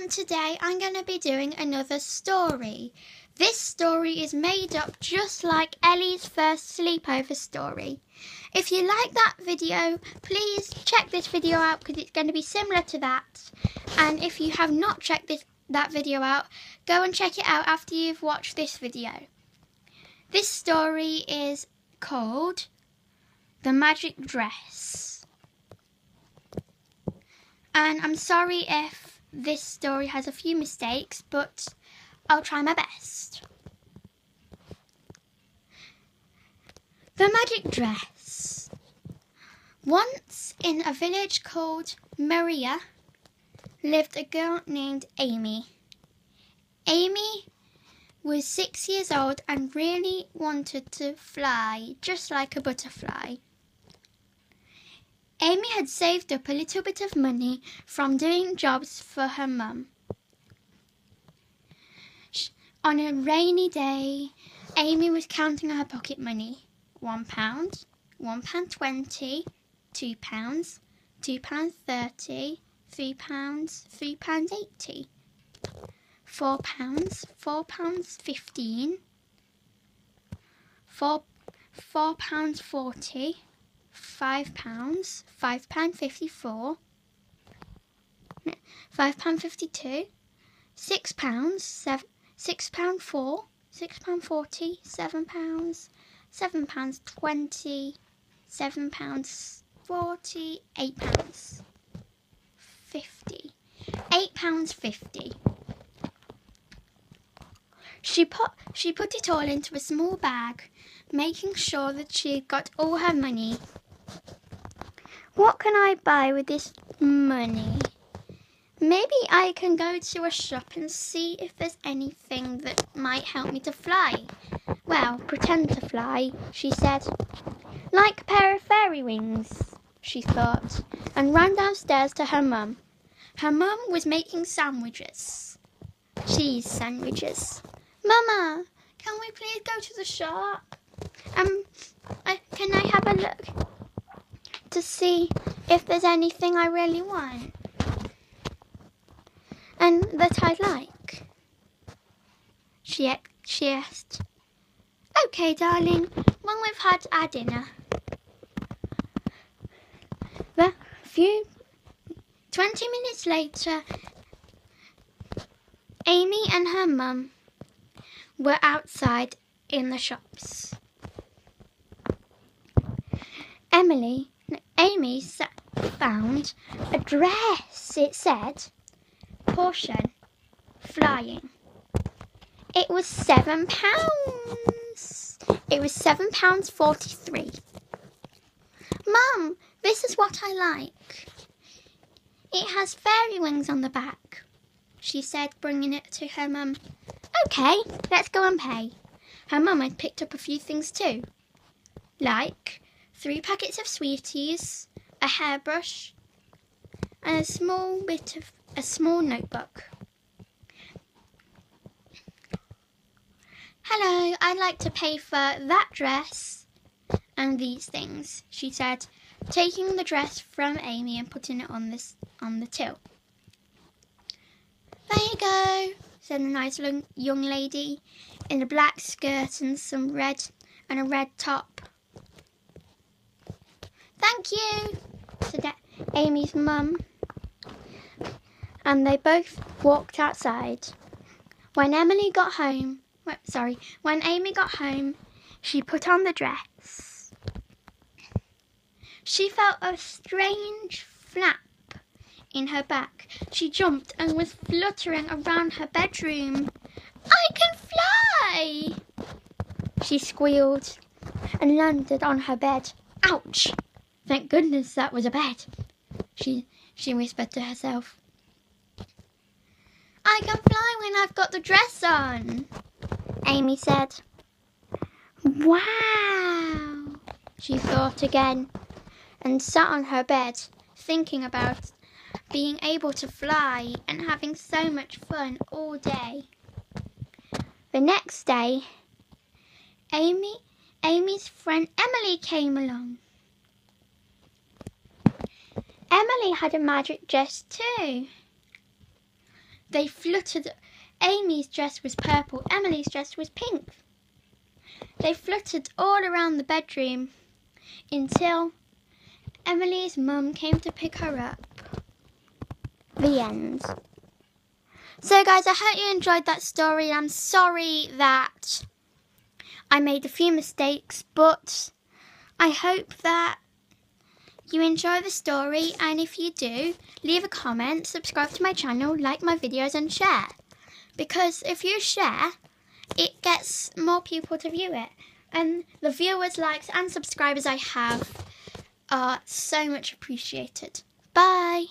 and today I'm going to be doing another story. This story is made up just like Ellie's first sleepover story. If you like that video, please check this video out because it's going to be similar to that. And if you have not checked this that video out, go and check it out after you've watched this video. This story is called The Magic Dress. And I'm sorry if this story has a few mistakes, but I'll try my best. The Magic Dress. Once in a village called Maria lived a girl named Amy. Amy was six years old and really wanted to fly just like a butterfly. Amy had saved up a little bit of money from doing jobs for her mum. On a rainy day, Amy was counting her pocket money. One pound, one pound twenty, two pounds, two pounds thirty, three pounds, three pounds eighty, four pounds, four pounds fifteen, four, four pounds forty, five pounds, five pound fifty-four, five pound fifty-two, six pounds, seven, six pound four, six pound forty, seven pounds, seven pounds twenty, seven pounds forty, eight pounds fifty, eight pounds fifty. She put she put it all into a small bag, making sure that she had got all her money. What can I buy with this money? Maybe I can go to a shop and see if there's anything that might help me to fly. Well, pretend to fly, she said. Like a pair of fairy wings, she thought, and ran downstairs to her mum. Her mum was making sandwiches. Cheese sandwiches. Mama, can we please go to the shop? Um, I, can I have a look to see if there's anything I really want? and that I like? She, she asked. Okay, darling, when we've had our dinner. The few twenty minutes later, Amy and her mum were outside in the shops. Emily, Amy found a dress. It said portion flying. It was seven pounds. It was seven pounds forty three. Mum, this is what I like. It has fairy wings on the back, she said, bringing it to her mum. Okay, let's go and pay. Her mum had picked up a few things too, like three packets of sweeties, a hairbrush, and a small bit of a small notebook. Hello, I'd like to pay for that dress and these things, she said, taking the dress from Amy and putting it on this on the till. There you go, said the nice young lady in a black skirt and some red and a red top. You, said Amy's mum and they both walked outside. When Emily got home, sorry, when Amy got home, she put on the dress. She felt a strange flap in her back. She jumped and was fluttering around her bedroom. I can fly! She squealed and landed on her bed. Ouch! Thank goodness that was a bed, she, she whispered to herself. I can fly when I've got the dress on, Amy said. Wow, she thought again and sat on her bed thinking about being able to fly and having so much fun all day. The next day, Amy, Amy's friend Emily came along. Emily had a magic dress too. They fluttered. Amy's dress was purple, Emily's dress was pink. They fluttered all around the bedroom until Emily's mum came to pick her up. The end. So, guys, I hope you enjoyed that story. I'm sorry that I made a few mistakes, but I hope that you enjoy the story. And if you do, leave a comment, subscribe to my channel, like my videos, and share. Because if you share, it gets more people to view it. And the viewers, likes, and subscribers I have are so much appreciated. Bye!